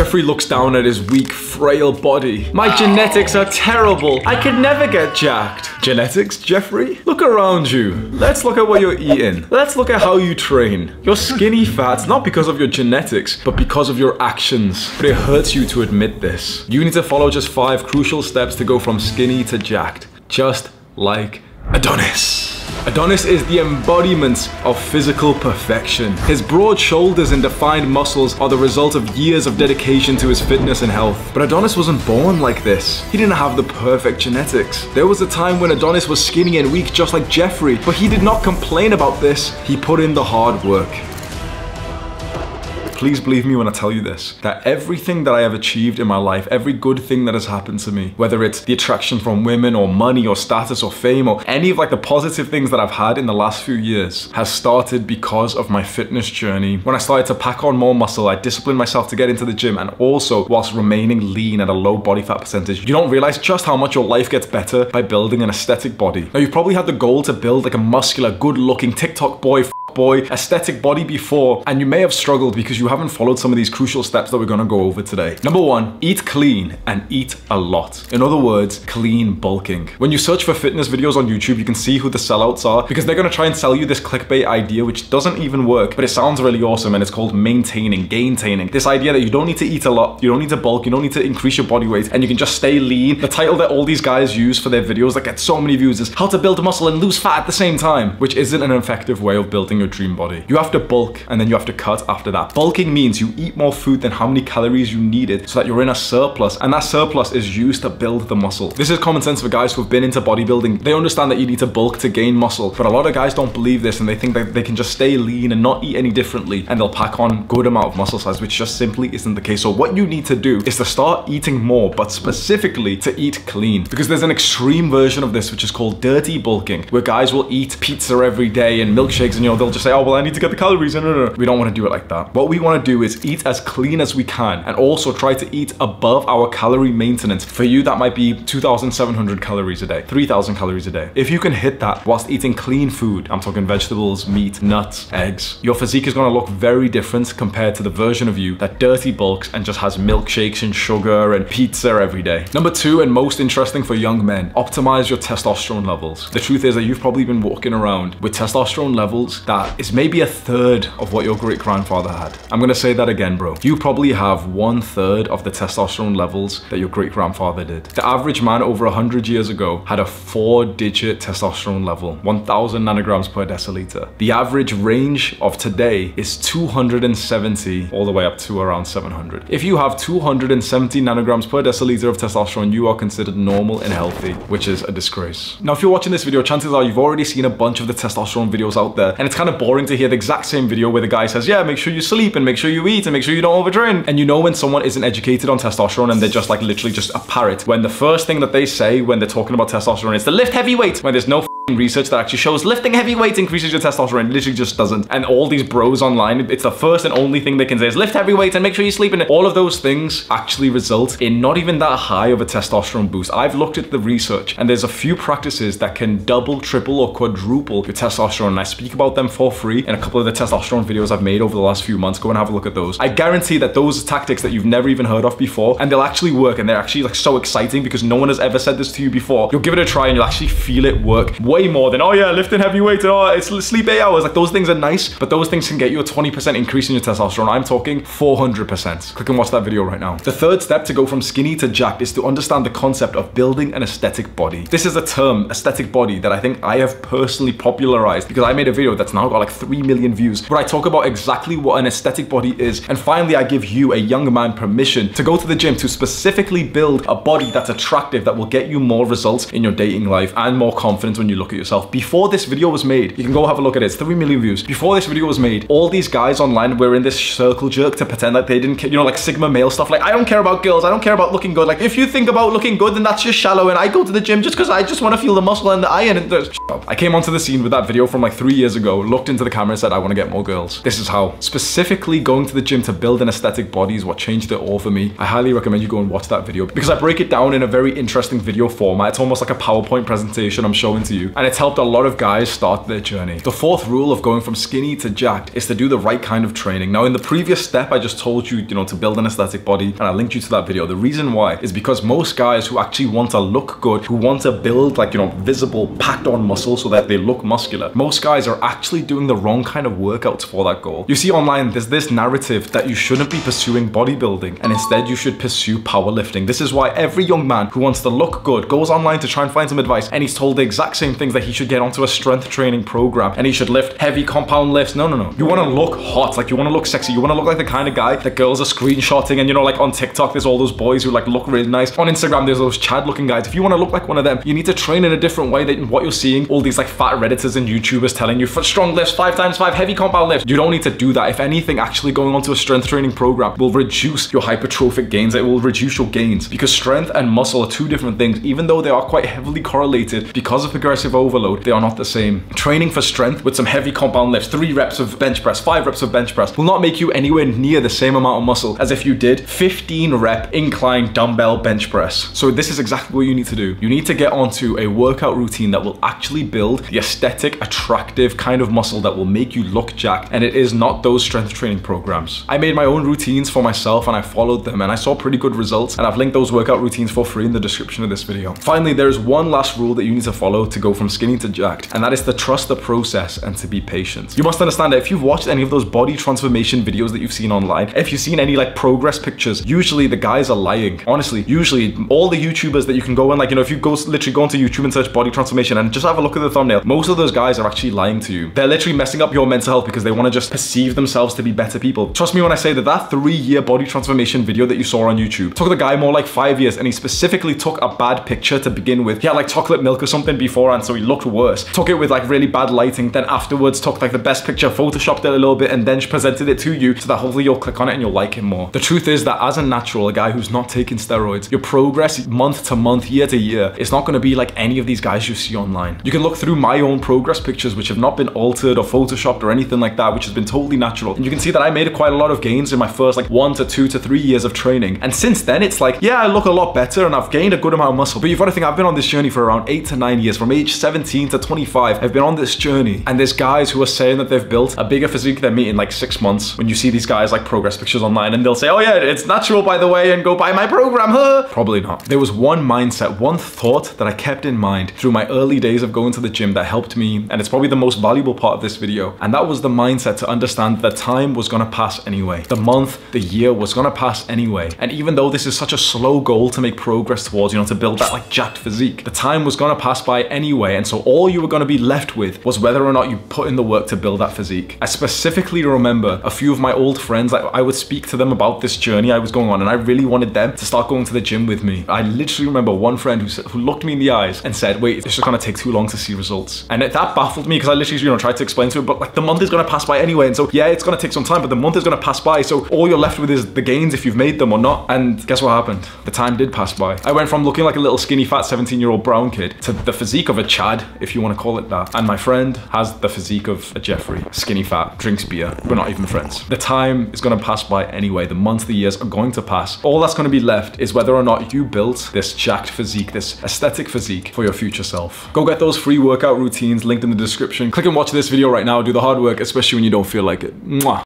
Jeffrey looks down at his weak, frail body. My genetics are terrible. I could never get jacked. Genetics, Jeffrey? Look around you. Let's look at what you're eating. Let's look at how you train. You're skinny fat, not because of your genetics, but because of your actions. But it hurts you to admit this. You need to follow just five crucial steps to go from skinny to jacked. Just like Adonis. Adonis is the embodiment of physical perfection. His broad shoulders and defined muscles are the result of years of dedication to his fitness and health. But Adonis wasn't born like this. He didn't have the perfect genetics. There was a time when Adonis was skinny and weak just like Jeffrey, but he did not complain about this. He put in the hard work. Please believe me when I tell you this, that everything that I have achieved in my life, every good thing that has happened to me, whether it's the attraction from women or money or status or fame or any of like the positive things that I've had in the last few years has started because of my fitness journey. When I started to pack on more muscle, I disciplined myself to get into the gym and also whilst remaining lean at a low body fat percentage. You don't realize just how much your life gets better by building an aesthetic body. Now you've probably had the goal to build like a muscular, good looking TikTok boy boy aesthetic body before and you may have struggled because you haven't followed some of these crucial steps that we're gonna go over today. Number one, eat clean and eat a lot. In other words, clean bulking. When you search for fitness videos on YouTube, you can see who the sellouts are because they're gonna try and sell you this clickbait idea which doesn't even work, but it sounds really awesome and it's called maintaining, gaintaining. This idea that you don't need to eat a lot, you don't need to bulk, you don't need to increase your body weight and you can just stay lean. The title that all these guys use for their videos that get so many views is how to build muscle and lose fat at the same time, which isn't an effective way of building your dream body. You have to bulk and then you have to cut after that. Bulking means you eat more food than how many calories you needed so that you're in a surplus and that surplus is used to build the muscle. This is common sense for guys who have been into bodybuilding. They understand that you need to bulk to gain muscle, but a lot of guys don't believe this and they think that they can just stay lean and not eat any differently and they'll pack on good amount of muscle size, which just simply isn't the case. So what you need to do is to start eating more, but specifically to eat clean because there's an extreme version of this which is called dirty bulking where guys will eat pizza every day and milkshakes and you know they'll just say oh well I need to get the calories. No no no. We don't want to do it like that. What we want to do is eat as clean as we can and also try to eat above our calorie maintenance. For you that might be 2700 calories a day 3000 calories a day. If you can hit that whilst eating clean food I'm talking vegetables meat nuts eggs your physique is going to look very different compared to the version of you that dirty bulks and just has milkshakes and sugar and pizza every day. Number two and most interesting for young men optimize your testosterone levels. The truth is that you've probably been walking around with testosterone levels that is maybe a third of what your great grandfather had. I'm gonna say that again bro. You probably have one third of the testosterone levels that your great grandfather did. The average man over 100 years ago had a four digit testosterone level 1000 nanograms per deciliter. The average range of today is 270 all the way up to around 700 if you have 270 nanograms per deciliter of testosterone you are considered normal and healthy which is a disgrace. Now if you're watching this video chances are you've already seen a bunch of the testosterone videos out there and it's kind of boring to hear the exact same video where the guy says yeah make sure you sleep and make sure you eat and make sure you don't overtrain and you know when someone isn't educated on testosterone and they're just like literally just a parrot when the first thing that they say when they're talking about testosterone is to lift heavy weight when there's no research that actually shows lifting heavy weights increases your testosterone. It literally just doesn't. And all these bros online, it's the first and only thing they can say is lift heavy weights and make sure you sleep it. All of those things actually result in not even that high of a testosterone boost. I've looked at the research and there's a few practices that can double, triple, or quadruple your testosterone. And I speak about them for free in a couple of the testosterone videos I've made over the last few months. Go and have a look at those. I guarantee that those tactics that you've never even heard of before and they'll actually work and they're actually like so exciting because no one has ever said this to you before. You'll give it a try and you'll actually feel it work way more than, oh yeah, lifting heavy weights and oh, it's sleep eight hours. Like those things are nice, but those things can get you a 20% increase in your testosterone. I'm talking 400%. Click and watch that video right now. The third step to go from skinny to jacked is to understand the concept of building an aesthetic body. This is a term, aesthetic body, that I think I have personally popularized because I made a video that's now got like 3 million views where I talk about exactly what an aesthetic body is. And finally, I give you, a young man, permission to go to the gym to specifically build a body that's attractive that will get you more results in your dating life and more confidence when you look at yourself. Before this video was made, you can go have a look at it, it's 3 million views. Before this video was made, all these guys online were in this circle jerk to pretend like they didn't care, you know, like Sigma male stuff. Like, I don't care about girls, I don't care about looking good. Like, if you think about looking good, then that's just shallow and I go to the gym just because I just want to feel the muscle and the iron and the I came onto the scene with that video from like three years ago, looked into the camera and said, I want to get more girls. This is how. Specifically going to the gym to build an aesthetic body is what changed it all for me. I highly recommend you go and watch that video because I break it down in a very interesting video format. It's almost like a PowerPoint presentation I'm showing to you. And it's helped a lot of guys start their journey. The fourth rule of going from skinny to jacked is to do the right kind of training. Now, in the previous step, I just told you, you know, to build an aesthetic body, and I linked you to that video. The reason why is because most guys who actually want to look good, who want to build like, you know, visible, packed on muscle so that they look muscular, most guys are actually doing the wrong kind of workouts for that goal. You see online, there's this narrative that you shouldn't be pursuing bodybuilding, and instead you should pursue powerlifting. This is why every young man who wants to look good goes online to try and find some advice, and he's told the exact same things that he should get onto a strength training program, and he should lift heavy compound lifts. No, no, no. You want to look hot, like you want to look sexy. You want to look like the kind of guy that girls are screenshotting, and you know, like on TikTok, there's all those boys who like look really nice. On Instagram, there's those Chad looking guys. If you want to look like one of them, you need to train in a different way than what you're seeing all these like fat redditors and YouTubers telling you for StrongLifts, five times five, heavy compound lifts. You don't need to do that. If anything, actually going onto a strength training program will reduce your hypertrophic gains. It will reduce your gains because strength and muscle are two different things. Even though they are quite heavily correlated because of progressive overload, they are not the same. Training for strength with some heavy compound lifts, three reps of bench press, five reps of bench press will not make you anywhere near the same amount of muscle as if you did 15 rep incline dumbbell bench press. So this is exactly what you need to do. You need to get onto a workout routine that will actually build the aesthetic, attractive kind of muscle that will make you look jacked. And it is not those strength training programs. I made my own routines for myself and I followed them and I saw pretty good results. And I've linked those workout routines for free in the description of this video. Finally, there is one last rule that you need to follow to go from skinny to jacked. And that is to trust the process and to be patient. You must understand that if you've watched any of those body transformation videos that you've seen online, if you've seen any like progress pictures, usually the guys are lying. Honestly, usually all the YouTubers that you can go and like, you know, if you go literally go onto YouTube and search body transformation and just have a look at the thumbnail, most of those guys are actually lying to you. They're literally messing up your mental health because they want to just perceive themselves to be better people. Trust me when I say that that three year body transformation video that you saw on YouTube took the guy more like five years and he specifically took a bad picture to begin with. He had like chocolate milk or something beforehand so he looked worse. Took it with like really bad lighting, then afterwards took like the best picture, photoshopped it a little bit and then presented it to you so that hopefully you'll click on it and you'll like it more. The truth is that as a natural, a guy who's not taking steroids, your progress month to month, year to year, it's not going to be like any of these guys you see online. You can look through my own progress pictures which have not been altered or photoshopped or anything like that, which has been totally natural. And you can see that I made quite a lot of gains in my first like one to two to three years of training. And since then, it's like, yeah, I look a lot better and I've gained a good amount of muscle. But you've got to think, I've been on this journey for around eight to nine years, from age 17 to 25. I've been on this journey. And there's guys who are saying that they've built a bigger physique than me in like six months. When you see these guys like progress pictures online and they'll say, oh yeah, it's natural by the way, and go buy my program, huh? Probably not. There was one mindset, one thought that I kept in mind through my early days of going to the gym that helped me. And it's probably the most valuable part of this video. And that was the mindset to understand that time was gonna pass anyway. The month, the year was gonna pass anyway. And even though this is such a slow goal to make progress towards, you know, to build that like jacked physique, the time was gonna pass by anyway. And so all you were gonna be left with was whether or not you put in the work to build that physique. I specifically remember a few of my old friends, I, I would speak to them about this journey I was going on and I really wanted them to start going to the gym with me. I literally remember one friend who, who looked me in the eyes and said, wait, it's just gonna take too long to see results. And it, that baffled me because I literally, you know, tried to explain to him, but like the month is gonna pass by anyway. And so yeah, it's gonna take some time, but the month is gonna pass by. So all you're left with is the gains if you've made them or not. And guess what happened? The time did pass by. I went from looking like a little skinny fat 17 year old brown kid to the physique of a Chad, if you wanna call it that. And my friend has the physique of a Jeffrey, skinny fat, drinks beer. We're not even friends. The time is gonna pass by anyway. The months, the years are going to pass. All that's gonna be left is whether or not you built this jacked physique, this aesthetic physique for your future self. Go get those free workout routines linked in the description. Click and watch this video right now. Do the hard work, especially when you don't feel like it. Mwah.